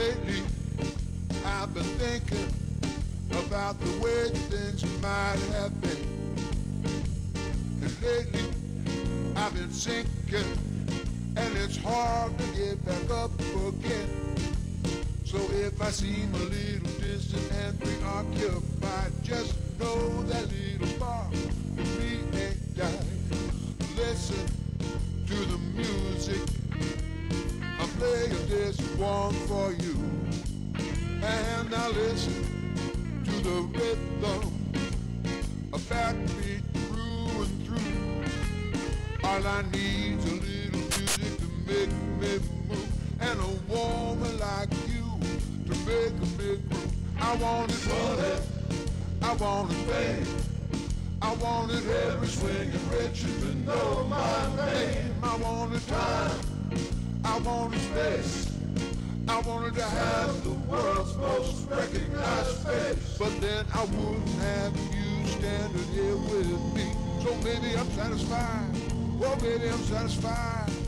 Lately, I've been thinking about the way things might have been. And lately, I've been sinking, and it's hard to get back up again. So if I seem a little distant and preoccupied, just this one for you. And now listen to the rhythm. A backbeat through and through. All I need's a little music to make me move. And a woman like you to make big move. I want it running. I want it bang. I want it every swing and rich to know my name. I wanted to have the world's most recognized face. But then I wouldn't have you standing here with me. So maybe I'm satisfied. Well, maybe I'm satisfied.